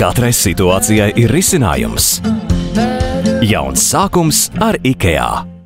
Katrai situācijai ir risinājums. Jauns sākums ar IKEA.